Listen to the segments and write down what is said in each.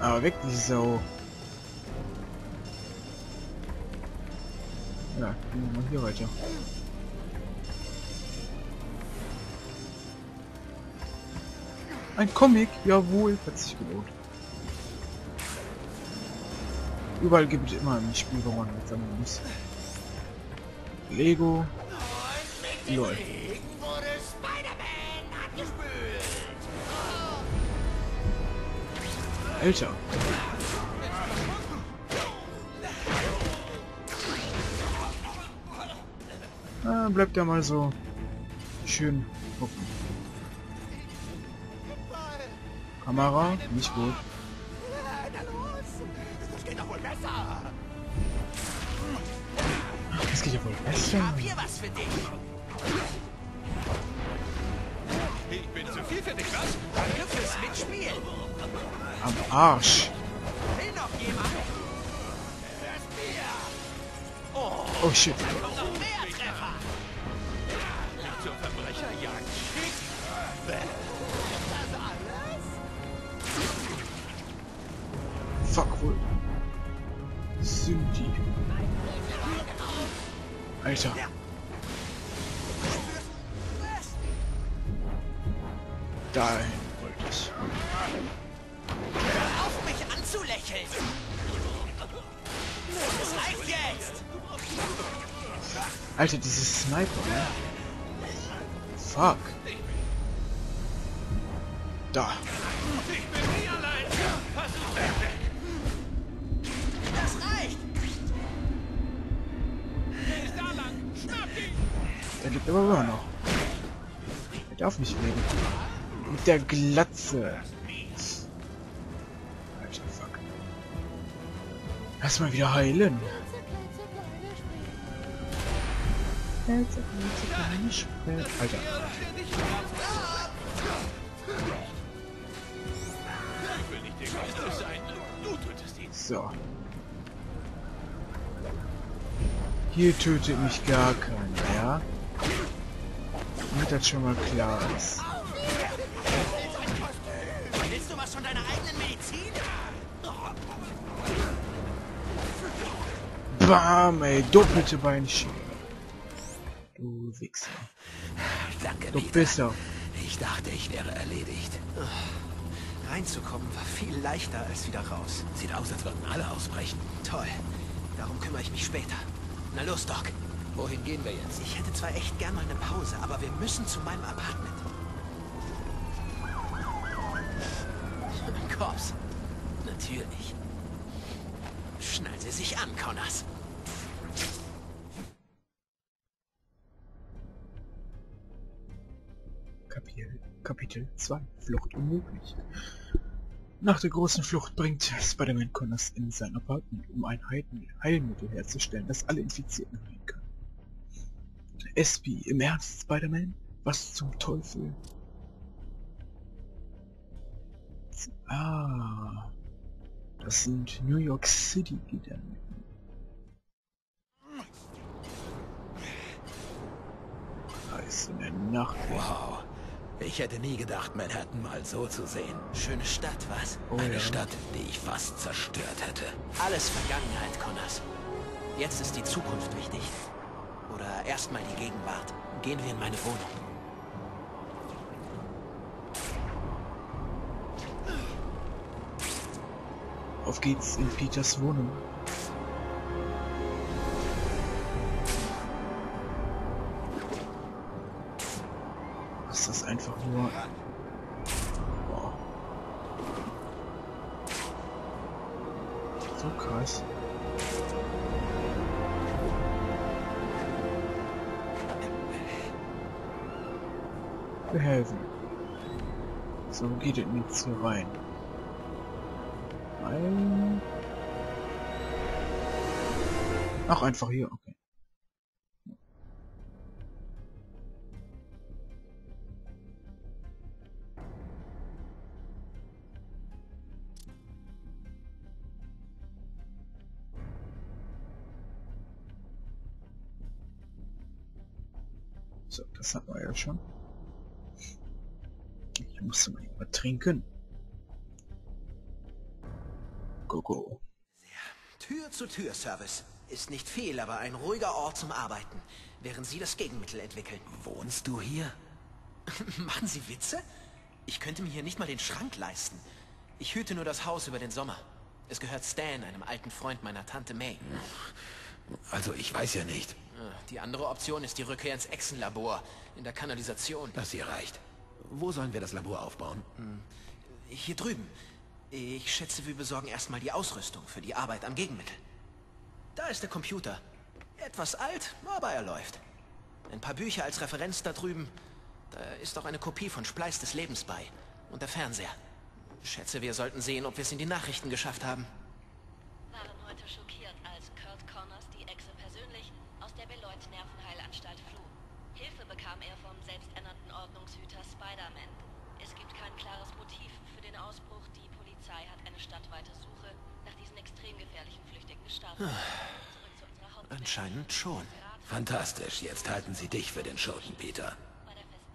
Aber weg, die Sau. Ja, gehen wir mal hier weiter. Ein Comic, jawohl, hat sich gelohnt. Überall gibt es immer ein Spiel, wo man mitsammeln muss. Lego. Lol. Alter. Ah, bleibt ja mal so schön gucken. Kamera, nicht gut. Das geht doch wohl besser. Ja Ich besser. hab hier was für dich. Für dich, was? Danke fürs Mitspielen. Am Arsch. Will noch jemand? Oh, Oh shit. Fuck wohl. Sind die. Alter. Dahin wollte ich. Hör auf, mich anzulächeln. Es reicht jetzt. Alter, dieses Sniper, ne? Fuck. Da. Ich bin nie allein. Versuch weg. Das reicht. Der ist da lang. Schnapp ihn. Der lebt aber immer noch. Er darf nicht leben. Mit der Glatze. Alter, fuck. Lass mal wieder heilen. Alter. So. Hier tötet mich gar keiner, ja? Damit das schon mal klar ist. Von deiner eigenen Medizin? Bam, ey, doppelte Beinschiene. Du Wichser. Danke, Du bist er. Ich dachte, ich wäre erledigt. Reinzukommen war viel leichter als wieder raus. Sieht aus, als würden alle ausbrechen. Toll. Darum kümmere ich mich später. Na los, Doc. Wohin gehen wir jetzt? Ich hätte zwar echt gern mal eine Pause, aber wir müssen zu meinem Apartment. Cops. Natürlich. Schnallen Sie sich an, Connors. Kapitel, Kapitel 2. Flucht unmöglich. Nach der großen Flucht bringt Spider-Man Connors in sein Apartment, um ein Heil- Heilmittel herzustellen, das alle Infizierten heilen kann. SP, im Ernst, Spider-Man? Was zum Teufel? Ah, das sind New York City Gedanken. Heiß in der Nacht. Wow. Ich hätte nie gedacht, Manhattan mal so zu sehen. Schöne Stadt, was? Oh Eine ja. Stadt, die ich fast zerstört hätte. Alles Vergangenheit, Connors. Jetzt ist die Zukunft wichtig. Oder erstmal die Gegenwart. Gehen wir in meine Wohnung. Auf geht's in Peters Wohnung. Ist das einfach nur... Boah. So krass. Wir helfen. So geht es jetzt hier rein. Ein... Ach, einfach hier, okay. So, das hatten wir ja schon. Ich musste mal trinken. Go, go. Tür-zu-Tür-Service. Ist nicht viel, aber ein ruhiger Ort zum Arbeiten, während Sie das Gegenmittel entwickeln. Wohnst du hier? Machen Sie Witze? Ich könnte mir hier nicht mal den Schrank leisten. Ich hüte nur das Haus über den Sommer. Es gehört Stan, einem alten Freund meiner Tante May. Also ich weiß ja nicht. Die andere Option ist die Rückkehr ins Echsenlabor, in der Kanalisation. Das hier reicht. Wo sollen wir das Labor aufbauen? Hier drüben. Ich schätze, wir besorgen erstmal die Ausrüstung für die Arbeit am Gegenmittel. Da ist der Computer. Etwas alt, aber er läuft. Ein paar Bücher als Referenz da drüben. Da ist auch eine Kopie von Spleiß des Lebens bei. Und der Fernseher. Schätze, wir sollten sehen, ob wir es in die Nachrichten geschafft haben. waren heute schockiert, als Kurt Connors die Echse persönlich aus der Beloit Nervenheilanstalt floh. Hilfe bekam er vom selbsternannten Ordnungshüter Spider-Man. Es gibt kein klares Motiv für den Ausbruch. Die Polizei hat eine stadtweite Suche nach diesen extrem gefährlichen Flüchtigen gestartet. Hauptstelle. Anscheinend schon. Fantastisch. Jetzt halten sie dich für den Schurken, Peter.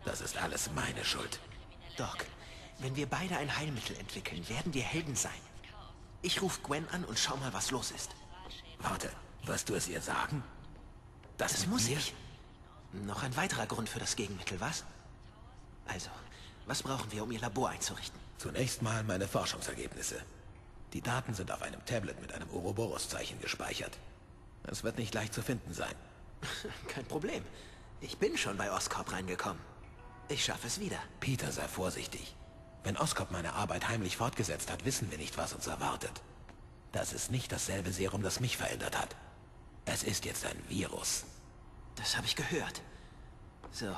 Das ist alles meine Schuld. Doc, wenn wir beide ein Heilmittel entwickeln, werden wir Helden sein. Ich rufe Gwen an und schau mal, was los ist. Warte, wirst du es ihr sagen? Das, Das muss mir? ich. Noch ein weiterer Grund für das Gegenmittel, was? Also, was brauchen wir, um ihr Labor einzurichten? Zunächst mal meine Forschungsergebnisse. Die Daten sind auf einem Tablet mit einem Ouroboros-Zeichen gespeichert. Es wird nicht leicht zu finden sein. Kein Problem. Ich bin schon bei Oscorp reingekommen. Ich schaffe es wieder. Peter, sei vorsichtig. Wenn Oscorp meine Arbeit heimlich fortgesetzt hat, wissen wir nicht, was uns erwartet. Das ist nicht dasselbe Serum, das mich verändert hat. Es ist jetzt ein Virus. Das habe ich gehört. So,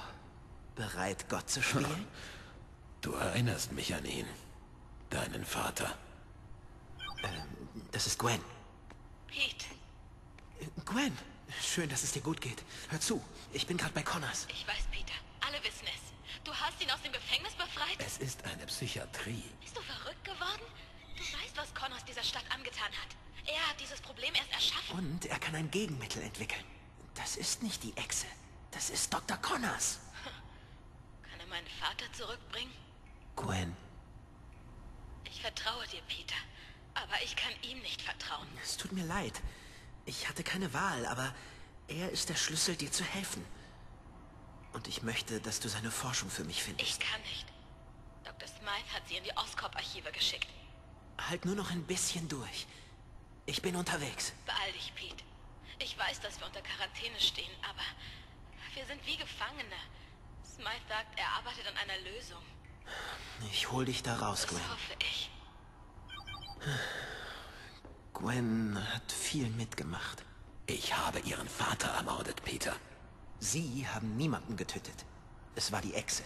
bereit, Gott zu spielen? Du erinnerst mich an ihn. Deinen Vater. Das ist Gwen. Pete, Gwen, schön, dass es dir gut geht. Hör zu, ich bin gerade bei Connors. ich weiß, Peter. Alle wissen es. Du hast ihn aus dem Gefängnis befreit? Es ist eine Psychiatrie. Bist du verrückt geworden? Du weißt, was Connors dieser Stadt angetan hat. Er hat dieses Problem erst erschaffen. Und er kann ein Gegenmittel entwickeln. Das ist nicht die Echse. Das ist Dr. Connors. Kann er meinen Vater zurückbringen? Gwen, Ich vertraue dir, Peter. Aber ich kann ihm nicht vertrauen. es tut mir leid. Ich hatte keine Wahl, aber er ist der Schlüssel, dir zu helfen. Und ich möchte, dass du seine Forschung für mich findest. Ich kann nicht. Dr. Smythe hat sie in die Oscorp-Archive geschickt. Halt nur noch ein bisschen durch. Ich bin unterwegs. Beeil dich, Pete. Ich weiß, dass wir unter Quarantäne stehen, aber wir sind wie Gefangene. Smythe sagt, er arbeitet an einer Lösung. Ich hol dich da raus, Das Gwen. hoffe ich. Gwen hat viel mitgemacht. Ich habe ihren Vater ermordet, Peter. Sie haben niemanden getötet. Es war die Echse.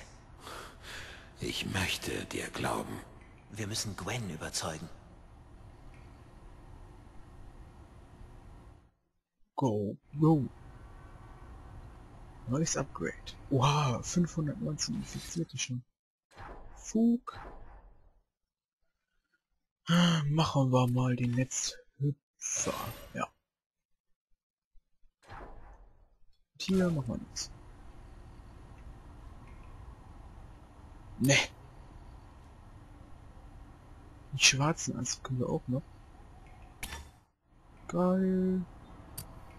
Ich möchte dir glauben. Wir müssen Gwen überzeugen. Go, go. Neues Upgrade. Wow, 519 Infizierte schon. Fug. Machen wir mal den Netzhüpfer. Ja. Und hier machen wir nichts. Ne. Die schwarzen Anzug können wir auch noch. Geil.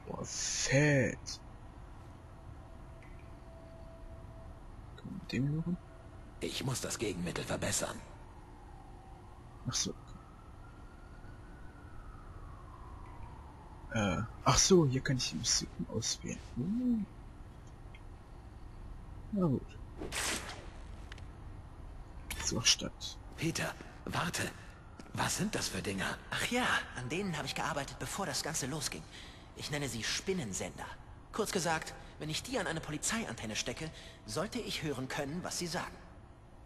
Boah, fett. Können wir mit dem machen? Ich muss das Gegenmittel verbessern. Ach so. Äh, ach so, hier kann ich die Musiken auswählen. Hm. Na gut. Zur Stadt. Peter, warte. Was sind das für Dinger? Ach ja, an denen habe ich gearbeitet, bevor das Ganze losging. Ich nenne sie Spinnensender. Kurz gesagt, wenn ich die an eine Polizeiantenne stecke, sollte ich hören können, was sie sagen.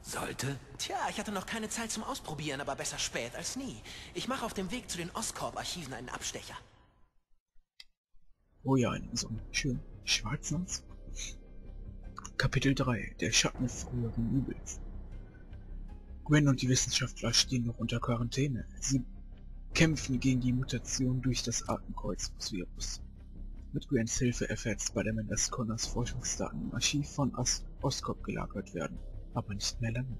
Sollte? Tja, ich hatte noch keine Zeit zum Ausprobieren, aber besser spät als nie. Ich mache auf dem Weg zu den Oscorp-Archiven einen Abstecher. Oh ja, in einem schönen schwarzen Anzug. Kapitel 3. Der Schatten früheren Übels. Gwen und die Wissenschaftler stehen noch unter Quarantäne. Sie kämpfen gegen die Mutation durch das Atemkreuzvirus. Mit Gwens Hilfe erfährt Spider-Man, dass Connors Forschungsdaten im Archiv von Os Oscorp gelagert werden. Aber nicht mehr lange.